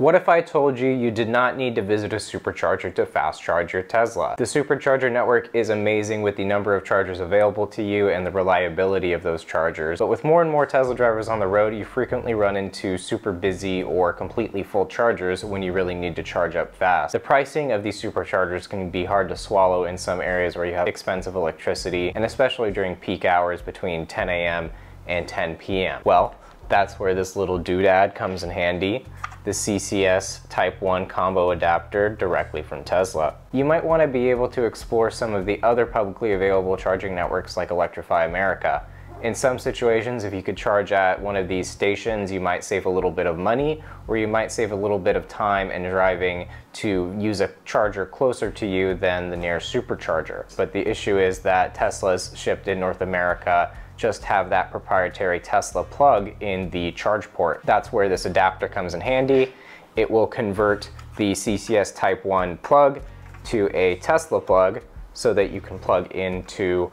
What if I told you you did not need to visit a supercharger to fast charge your Tesla? The supercharger network is amazing with the number of chargers available to you and the reliability of those chargers. But with more and more Tesla drivers on the road, you frequently run into super busy or completely full chargers when you really need to charge up fast. The pricing of these superchargers can be hard to swallow in some areas where you have expensive electricity, and especially during peak hours between 10 a.m. and 10 p.m. Well, that's where this little doodad comes in handy the CCS Type 1 combo adapter directly from Tesla. You might want to be able to explore some of the other publicly available charging networks like Electrify America. In some situations, if you could charge at one of these stations, you might save a little bit of money, or you might save a little bit of time in driving to use a charger closer to you than the nearest supercharger. But the issue is that Teslas shipped in North America just have that proprietary Tesla plug in the charge port. That's where this adapter comes in handy. It will convert the CCS Type 1 plug to a Tesla plug so that you can plug into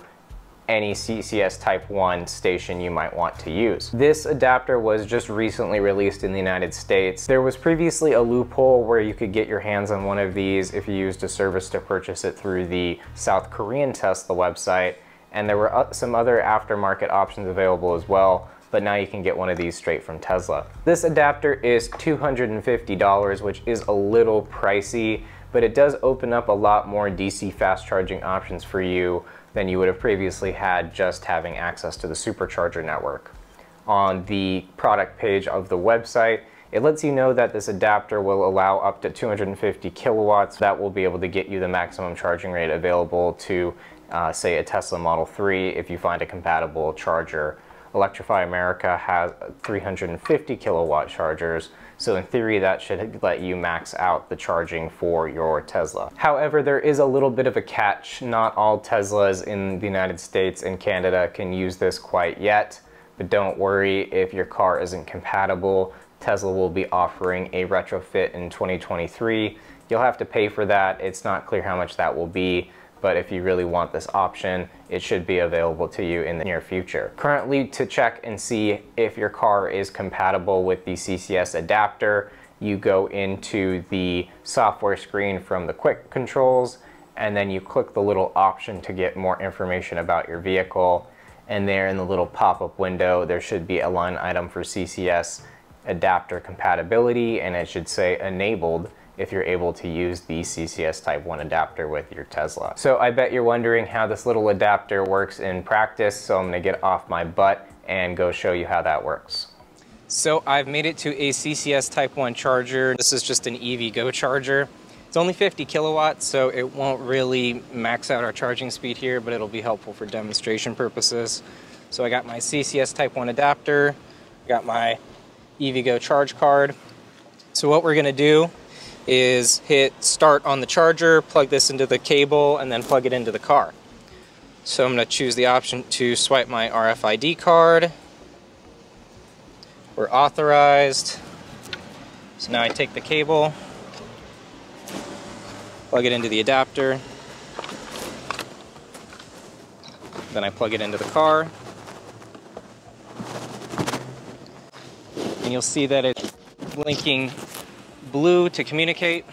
any CCS Type 1 station you might want to use. This adapter was just recently released in the United States. There was previously a loophole where you could get your hands on one of these if you used a service to purchase it through the South Korean Tesla website and there were uh, some other aftermarket options available as well, but now you can get one of these straight from Tesla. This adapter is $250, which is a little pricey, but it does open up a lot more DC fast charging options for you than you would have previously had just having access to the supercharger network. On the product page of the website, it lets you know that this adapter will allow up to 250 kilowatts. That will be able to get you the maximum charging rate available to uh, say a Tesla Model 3 if you find a compatible charger. Electrify America has 350 kilowatt chargers, so in theory that should let you max out the charging for your Tesla. However, there is a little bit of a catch. Not all Teslas in the United States and Canada can use this quite yet, but don't worry if your car isn't compatible. Tesla will be offering a retrofit in 2023. You'll have to pay for that. It's not clear how much that will be, but if you really want this option, it should be available to you in the near future. Currently, to check and see if your car is compatible with the CCS adapter, you go into the software screen from the quick controls, and then you click the little option to get more information about your vehicle. And there in the little pop-up window, there should be a line item for CCS adapter compatibility, and it should say enabled if you're able to use the CCS Type 1 adapter with your Tesla. So I bet you're wondering how this little adapter works in practice, so I'm gonna get off my butt and go show you how that works. So I've made it to a CCS Type 1 charger. This is just an EVgo charger. It's only 50 kilowatts, so it won't really max out our charging speed here, but it'll be helpful for demonstration purposes. So I got my CCS Type 1 adapter, got my EVgo charge card. So what we're gonna do is hit start on the charger, plug this into the cable, and then plug it into the car. So I'm going to choose the option to swipe my RFID card. We're authorized. So now I take the cable, plug it into the adapter, then I plug it into the car. And you'll see that it's blinking blue to communicate.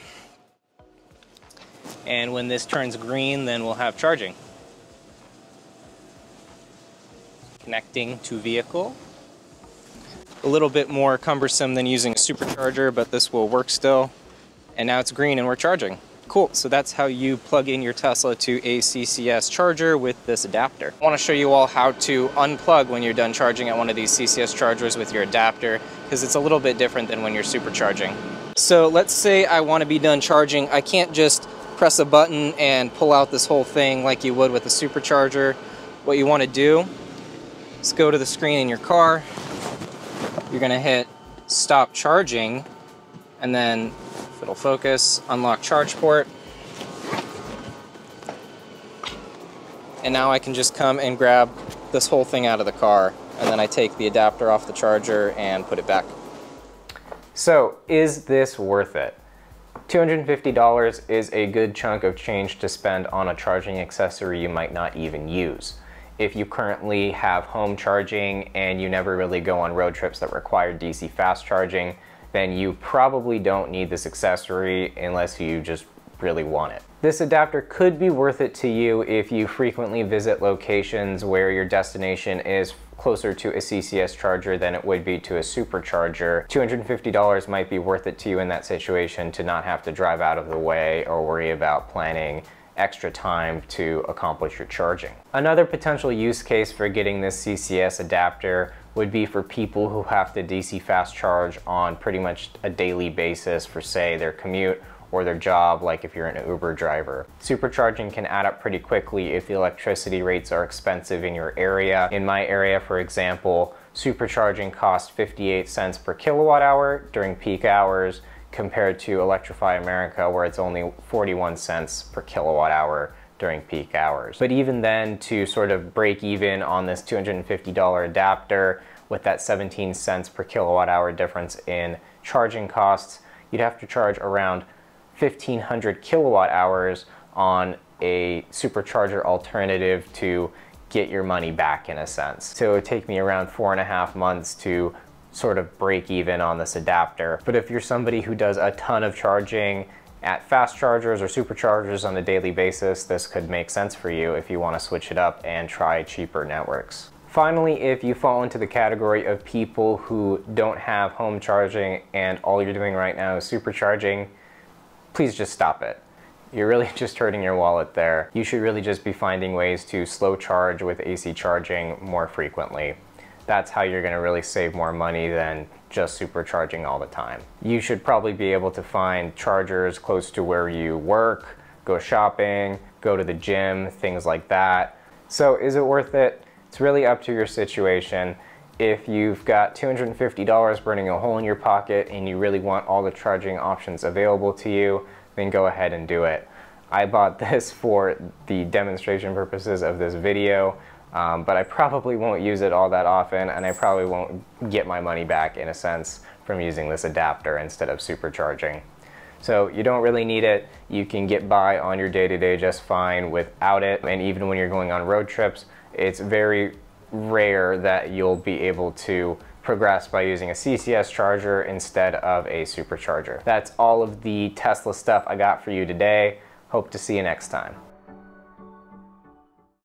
And when this turns green, then we'll have charging. Connecting to vehicle. A little bit more cumbersome than using a supercharger, but this will work still. And now it's green and we're charging. Cool, so that's how you plug in your Tesla to a CCS charger with this adapter. I wanna show you all how to unplug when you're done charging at one of these CCS chargers with your adapter, because it's a little bit different than when you're supercharging. So let's say I want to be done charging. I can't just press a button and pull out this whole thing like you would with a supercharger. What you want to do is go to the screen in your car. You're going to hit stop charging and then if it'll focus, unlock charge port. And now I can just come and grab this whole thing out of the car and then I take the adapter off the charger and put it back. So is this worth it? $250 is a good chunk of change to spend on a charging accessory you might not even use. If you currently have home charging and you never really go on road trips that require DC fast charging, then you probably don't need this accessory unless you just really want it. This adapter could be worth it to you if you frequently visit locations where your destination is closer to a CCS charger than it would be to a supercharger. $250 might be worth it to you in that situation to not have to drive out of the way or worry about planning extra time to accomplish your charging. Another potential use case for getting this CCS adapter would be for people who have to DC fast charge on pretty much a daily basis for say their commute or their job, like if you're an Uber driver. Supercharging can add up pretty quickly if the electricity rates are expensive in your area. In my area, for example, supercharging costs 58 cents per kilowatt hour during peak hours compared to Electrify America where it's only 41 cents per kilowatt hour during peak hours. But even then, to sort of break even on this $250 adapter with that 17 cents per kilowatt hour difference in charging costs, you'd have to charge around 1500 kilowatt hours on a supercharger alternative to get your money back in a sense. So it would take me around four and a half months to sort of break even on this adapter. But if you're somebody who does a ton of charging at fast chargers or superchargers on a daily basis, this could make sense for you if you want to switch it up and try cheaper networks. Finally, if you fall into the category of people who don't have home charging and all you're doing right now is supercharging, please just stop it. You're really just hurting your wallet there. You should really just be finding ways to slow charge with AC charging more frequently. That's how you're gonna really save more money than just supercharging all the time. You should probably be able to find chargers close to where you work, go shopping, go to the gym, things like that. So is it worth it? It's really up to your situation. If you've got $250 burning a hole in your pocket and you really want all the charging options available to you, then go ahead and do it. I bought this for the demonstration purposes of this video, um, but I probably won't use it all that often and I probably won't get my money back in a sense from using this adapter instead of supercharging. So you don't really need it. You can get by on your day-to-day -day just fine without it. And even when you're going on road trips, it's very rare that you'll be able to progress by using a CCS charger instead of a supercharger. That's all of the Tesla stuff I got for you today. Hope to see you next time.